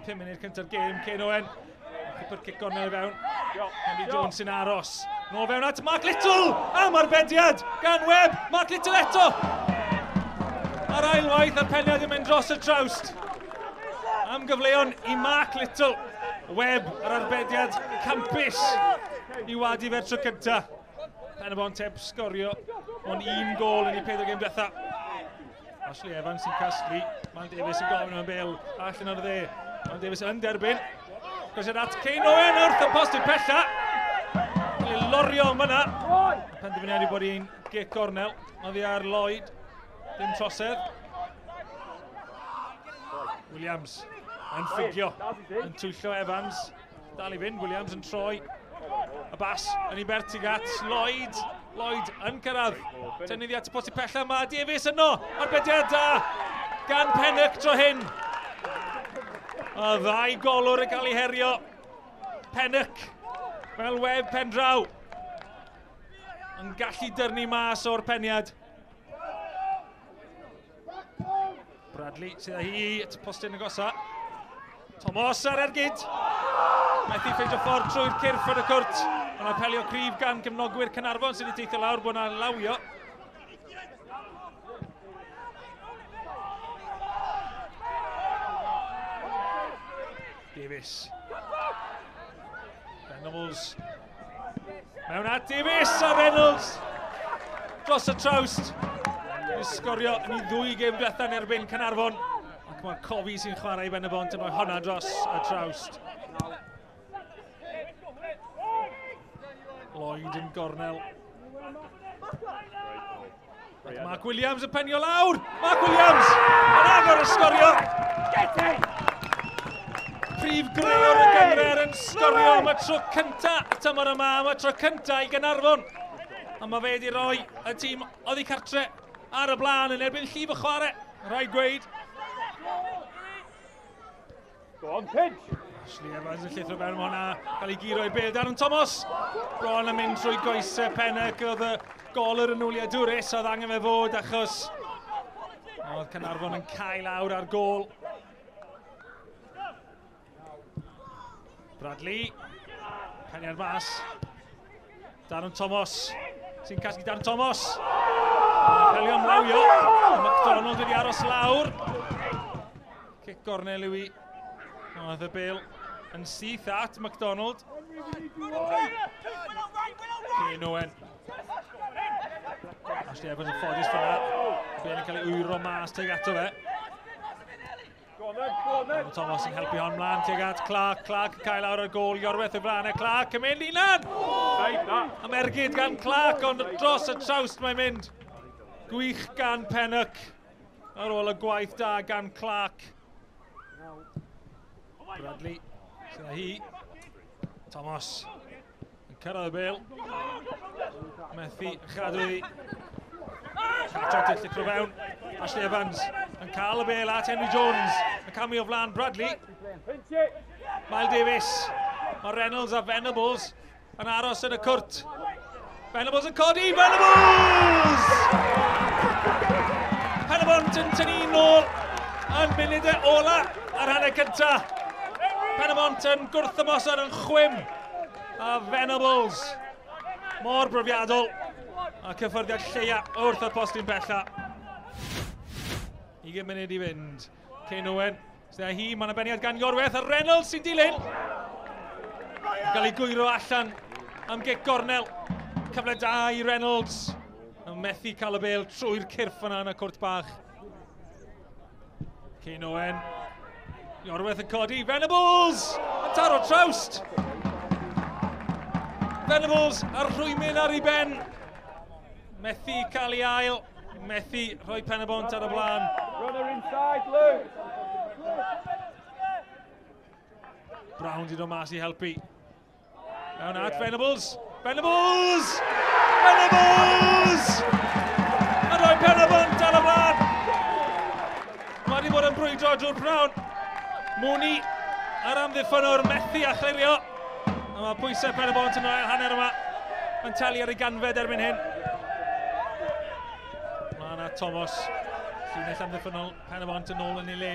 am 5 munud cyntaf gêm. Cain Owen, cipr cic gornel i fewn. Henry Jones sy'n aros. No fewn at Mark Little! Am arbediad gan Webb! Mark Little eto! Ar ail waith, a'r peniad yn mynd dros y trawst. Am gyfleon i Mark Little. Webb, ar arbediad campus i wadu fe'r tro cynta. Pen y bon teb sgorio, ond un gol yn ei peidio gêm diwetha. Ashley Evans sy'n casglu, Mal Davies yn gofyn am bel, allan ar y dde. Ond Davies yn derbyn. Gwrs at Cain Owen wrth y post i'r pella. Cael lorio yn fyna. Penderfyniad i bod i'n gic gornel. Oedd i ar Lloyd. Dim trosedd. Williams yn ffigio, yn twyllo Evans. Dal i fynd, Williams yn troi. Y bas yn ei bertigat, Lloyd. Lloyd yn cyrraedd. Tynnu ddi at y poti pella Mae Davies yno, arbediad da gan Pennock tro hyn. A ddau golwr yn cael ei herio. Pennock fel web pendraw. Yn gallu dyrnu mas o'r peniad. Bradley sydd â hi at y postyn y gosa. Tomos ar ergyd. Methu ffeindio ffordd trwy'r cyrff yn y cwrt. Mae'n apelio cryf gan gymnogwyr Cynarfon sydd wedi teithio lawr bod yna lawio. Davies. Reynolds. Mewn at Davies a Reynolds. Dros y trawst. Yn sgorio yn ei ddwy gêm diwetha yn erbyn Canarfon. Ac mae'r cofi sy'n chwarae i ben y bont yn rhoi honna dros y trawst. Lloyd yn gornel. Ac Mark Williams yn penio lawr! Mark Williams! Yn agor y sgorio! yn sgorio am y tro cynta y tymor yma, am y tro cynta i Gynarfon. A mae fe wedi rhoi y tîm oddi cartre ar y blaen yn erbyn llif y chwarae. Rhaid gweud. Go on, pitch! Ashley Evans yn llithro fewn hwnna, cael ei giro i bel Darren Thomas. Bron yn mynd trwy goesau Pennac, oedd y golwr yn wliad dwrus, oedd angen fe fod achos oedd Cynarfon yn cael awr ar gol. Bradley. Caniad mas. Darren Thomas. Sy'n casgu Darren Thomas. Helion lawio. McDonald wedi aros lawr. Cic gornel yw i. Oedd y bil yn syth at McDonald. Cain Owen. Ashley Evans yn ffodus fyna. Bil yn cael ei wyro mas teg ato fe. Michael Thomas yn helpu hon mlaen tuag at Clark. Clark yn cael awr y gol. Iorweth y flaen e. Clark yn mynd Linan! Ymergyd gan Clark ond dros y trawst mae'n mynd. Gwych gan Pennock ar ôl y gwaith da gan Clark. Bradley, sy'n hi. Thomas yn cyrraedd y bel. Methu chadw i. Chato, dillir fewn. Ashley Evans yn cael y bel at Henry Jones. Y cameo o flaen Bradley. Mael Davies. Mae Reynolds a Venables yn aros yn y cwrt. Venables yn codi, Venables! Penabont yn tynnu nôl yn munudau e ola ar hanner cynta. Penabont yn gwrth ymosod yn chwym. A Venables mor brofiadol a cyffyrddiad lleia wrth y postyn bella. 20 munud i fynd. Cain Owen. Sna hi, mae'n abeniad gan Iorweth, a Reynolds sy'n dilyn. Yn cael ei gwyro allan am Gic Gornel. Cyfle da i Reynolds. Yn methu cael y bel trwy'r cyrff yna yn y cwrt bach. Cain Owen. Iorweth yn codi. Venables! Yn taro trawst! Venables a'r rhwymyn ar ei ben. Methu cael ei ail. Methu rhoi pen y bont ar y blaen. Runner inside, Luke! Brown di dod mas i helpu. Mewn at Venables. Venables! Venables! A roi pen y fynt ar y blaen. Mae wedi bod yn brwydro drwy'r Brown. Mooney ar amddiffynwr methu a chlirio. A mae pwysau pen y bont yn oel hanner yma yn talu ar ei ganfed erbyn hyn. Mae yna Thomas, llinell amddiffynol, pen y bont yn ôl yn ei le.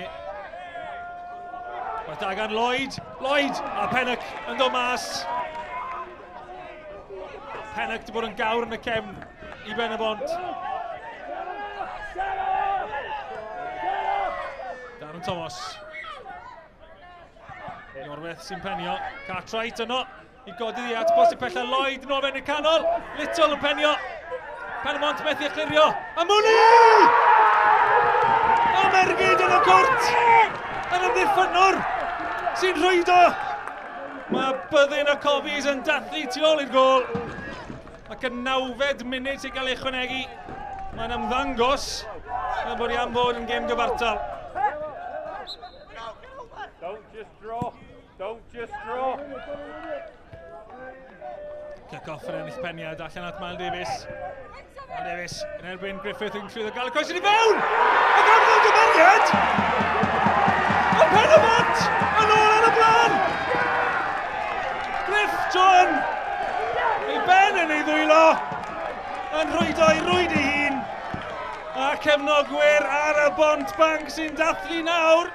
Mae Dagan Lloyd, Lloyd, a Pennock yn dod mas. Pennock wedi bod yn gawr yn y cefn i Ben y Bont. Darren Thomas. Norweth sy'n penio. Cartwright yno. I godi ddi at bosib pella Lloyd yn ofyn y canol. Little yn penio. Penamont methu chlirio. A Mwni! A mergyd yn y cwrt! Yn y ddiffynwr! sy'n rhwydo. Mae byddyn y cofis yn dathlu tu ôl i'r gol. Ac yn 90 munud i gael ei chwanegu, mae'n ymddangos na bod i am fod yn gêm gyfartal. Don't just draw, don't just draw. Cic off yn ennill peniad allan at Mal Davies. Mal Davies yn erbyn Griffith yn llwyddo gael y coes i ni fewn! Ac am ddod y pen Y penalmat! yn ôl ar y blaen! Griff John! Ei ben yn ei ddwylo! Yn rhwydo'i rwyd ei hun! A cefnogwyr ar y bont bank sy'n dathlu nawr!